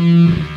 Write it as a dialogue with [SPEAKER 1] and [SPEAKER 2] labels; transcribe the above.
[SPEAKER 1] Mm-hmm.